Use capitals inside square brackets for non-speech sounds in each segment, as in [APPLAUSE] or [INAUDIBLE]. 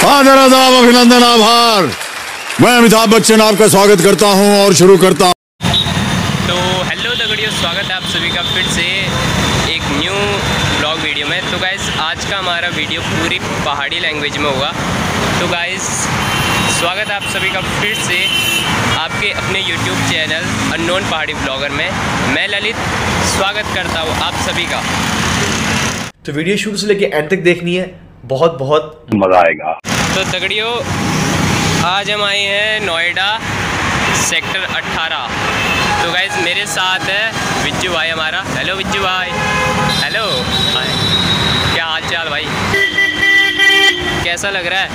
आदर आदाब अभिनंदन आभार। मैं अमिताभ बच्चन आपका स्वागत करता हूँ और शुरू करता हूँ। तो हेलो दगड़ियों स्वागत है आप सभी का फिर से एक न्यू ब्लॉग वीडियो में। तो गाइज़ आज का हमारा वीडियो पूरी पहाड़ी लैंग्वेज में होगा। तो गाइज़ स्वागत है आप सभी का फिर से आपके अपने YouTube channel unknown Pahadi blogger में। मैं ललित स्वागत करता हूँ आप सभी का। तो वीडियो शुरू से लेके एंड तक देखनी है। बहुत बहुत मज़ा आएगा। तो दगड़ियों आज हम आए हैं नोएडा सेक्टर 18 तो गाइज़ मेरे साथ है विज्जू भाई हमारा। हेलो विज्जू भाई। हेलो भाई क्या हाल चाल भाई? कैसा लग रहा है?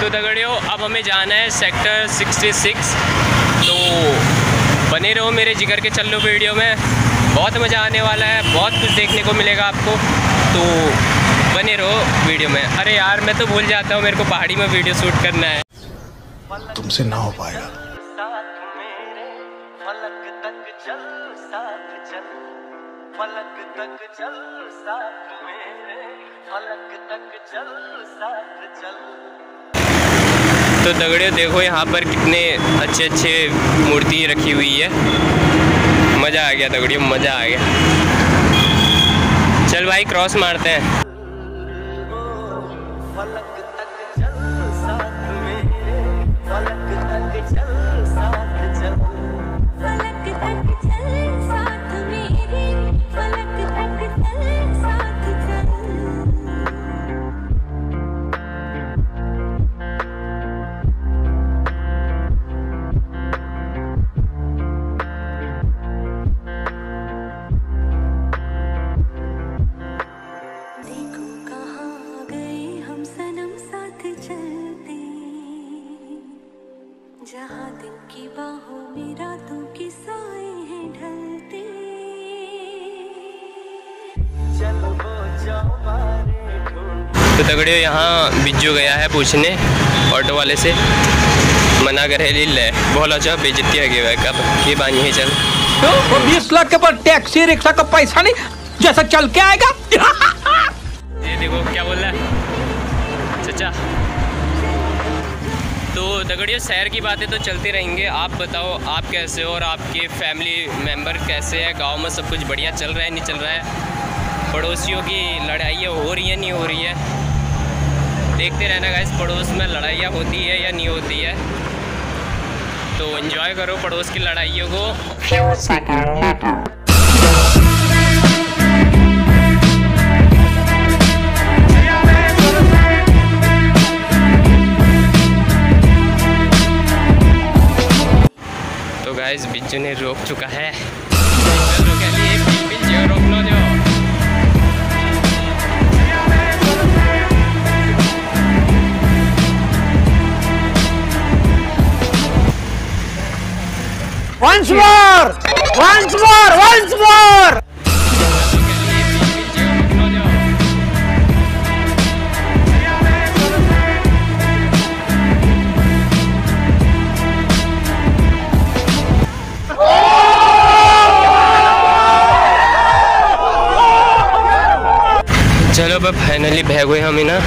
तो दगड़ियों अब हमें जाना है सेक्टर 66 तो बने रहो मेरे जिगर के चल्लो वीडियो में। बहुत मज़ा आने वाला है बहुत कुछ देखने को मिलेगा आपको। तो बने रहो वीडियो में। अरे यार मैं तो भूल जाता हूँ मेरे को पहाड़ी में वीडियो शूट करना है। तुमसे ना हो पाएगा। फलक तक चल साथ मेरे फलक तक चल साथ चल तो दगड़े देखो यहाँ पर कितने अच्छे अच्छे मूर्ति रखी हुई है। मज़ा आ गया दगड़ियों मज़ा आ गया। चल भाई क्रॉस मारते हैं। तो दगड़ियों यहाँ बिज्जू गया है पूछने ऑटो वाले से। मना करे ले ले बोला अच्छा बेजती है गया कब ये बानी है चल। तो बीस लाख के पर टैक्सी रिक्शा का पैसा नहीं जैसा चल के आएगा? [LAUGHS] ये देखो क्या बोल रहा है? चचा। तो दगड़ियों शहर की बातें तो चलते रहेंगे। आप बताओ आप कैसे हो और आपके फैमिली मेंबर कैसे हैं? गाँव में सब कुछ बढ़िया चल रहा है नहीं चल रहा है? पड़ोसियों की लड़ाइयाँ हो रही है, नहीं हो रही है। देखते रहना गाइस पड़ोस में लड़ाइयाँ होती है या नहीं होती है। तो एंजॉय करो पड़ोस की लड़ाइयों को। तो गाइस बिज्जू ने रोक चुका है। Once more once more once more चलो अब फाइनली भैग हम ही ना।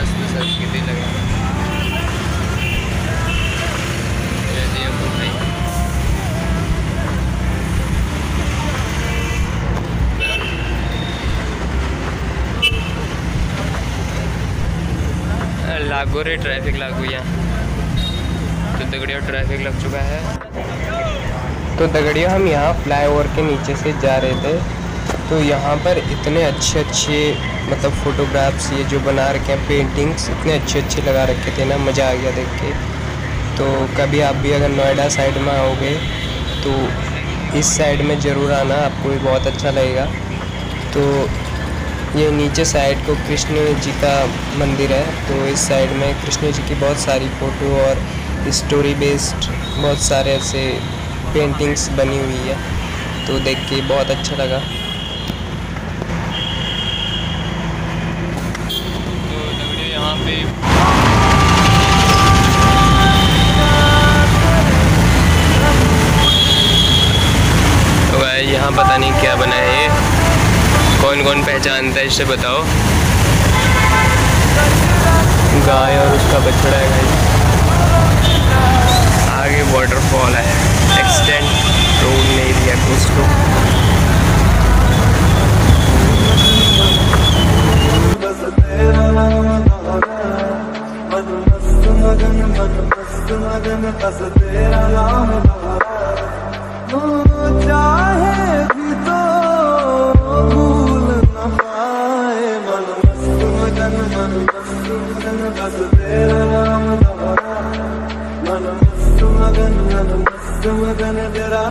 मस्त देखो लागू रे ट्रैफ़िक लागू। यहाँ तो दगड़िया ट्रैफ़िक लग चुका है। तो दगड़िया हम यहाँ फ्लाईओवर के नीचे से जा रहे थे। तो यहाँ पर इतने अच्छे अच्छे मतलब फ़ोटोग्राफ्स ये जो बना रखे हैं पेंटिंग्स इतने अच्छे अच्छे लगा रखे थे ना, मज़ा आ गया देख के। तो कभी आप भी अगर नोएडा साइड में आओगे तो इस साइड में ज़रूर आना, आपको भी बहुत अच्छा लगेगा। तो ये नीचे साइड को कृष्ण जी का मंदिर है तो इस साइड में कृष्ण जी की बहुत सारी फ़ोटो और स्टोरी बेस्ड बहुत सारे ऐसे पेंटिंग्स बनी हुई है। तो देख के बहुत अच्छा लगा तो दगड़ियों यहाँ पे तो भाई यहाँ पता नहीं क्या बना है ये कौन कौन पहचानता है इससे बताओ। गाय और उसका बछड़ा है आगे वाटरफॉल है। एक्सटेंड रोड मगन मन मस्त बस तेरा नाम मन मस्त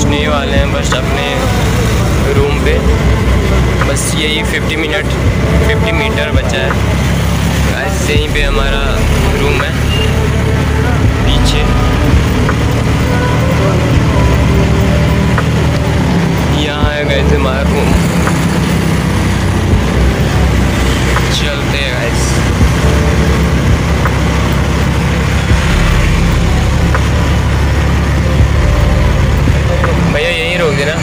पहुँचने वाले हैं, बस अपने रूम पे। बस यही 50 मिनट 50 मीटर बचा है। ऐसे ही पे हमारा रूम है। पीछे। यहाँ है गए थे हमारा रूम चलते हैं गाइस भैया यहीं रोक देना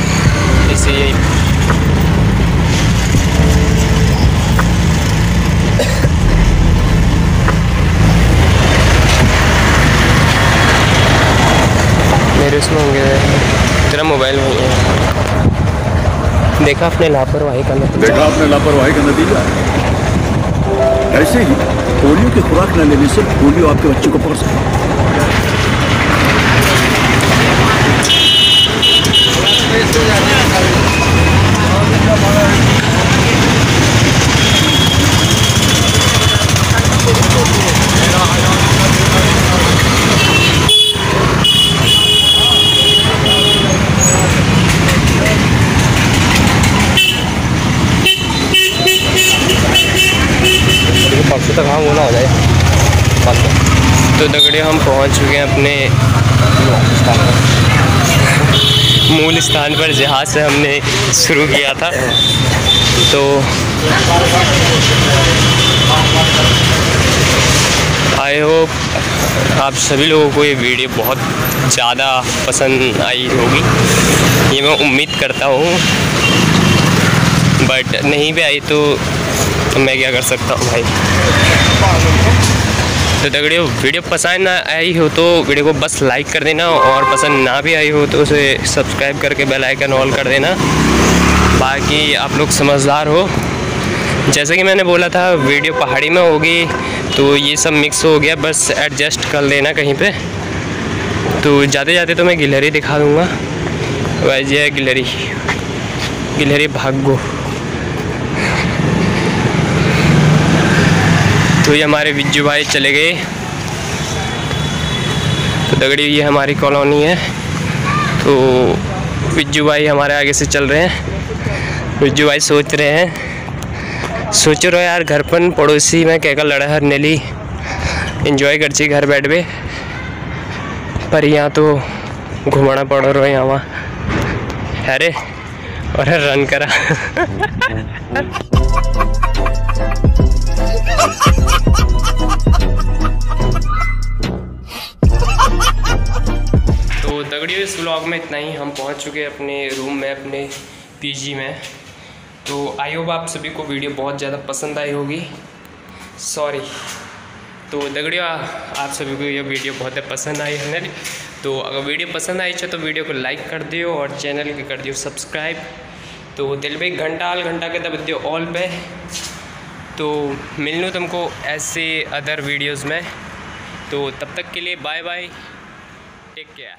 इसे यही मेरे उसमें होंगे तेरा मोबाइल वहीं है देखा अपने लापरवाही का नतीजा। देखा आपने लापरवाही का नतीजा? ऐसे ही पोलियो की खुराक न लेने से पोलियो आपके बच्चे को पकड़ सकता परसों तक हाँ वो ना हो जाए तो दगड़े हम पहुँच चुके हैं अपने मूल स्थान पर, जहाँ से हमने शुरू किया था। तो आई होप आप सभी लोगों को ये वीडियो बहुत ज़्यादा पसंद आई होगी। ये मैं उम्मीद करता हूँ। बट नहीं भी आई तो मैं क्या कर सकता हूँ भाई? तो दगड़ियों वीडियो पसंद ना आई हो तो वीडियो को बस लाइक कर देना और पसंद ना भी आई हो तो उसे सब्सक्राइब करके बेल आइकन ऑल कर देना, बाकी आप लोग समझदार हो। जैसे कि मैंने बोला था, वीडियो पहाड़ी में होगी तो ये सब मिक्स हो गया, बस एडजस्ट कर लेना कहीं पे। तो जाते जाते तो मैं गिलहरी दिखा दूँगा। वैसे गिलहरी गिलहरी भागो तो ये हमारे विज्जू भाई चले गए। तो दगड़ी ये हमारी कॉलोनी है। तो विज्जू भाई हमारे आगे से चल रहे हैं। विज्जू भाई सोच रहे हैं। सोच रहे यार, घर पर पड़ोसी, में कहकर लड़ा हर नेली। इंजॉय कर ची घर बैठ पे पर यहाँ तो घुमाना पड़ रहा है यहाँ वहाँ। अरे, और रन करा। [LAUGHS] व्लॉग में इतना ही। हम पहुँच चुके हैं अपने रूम में, अपने पीजी में। तो आई होप आप सभी को वीडियो बहुत ज़्यादा पसंद आई होगी। सॉरी तो दगड़ियों, आप सभी को ये वीडियो बहुत पसंद आई है तो अगर वीडियो पसंद आई तो वीडियो को लाइक कर दियो और चैनल के कर दियो सब्सक्राइब तो दिल भाई घंटा, आल घंटा के दब दियो ऑल पे। तो मिलूँ तुमको ऐसे अदर वीडियोज़ में। तो तब तक के लिए बाय बाय टेक केयर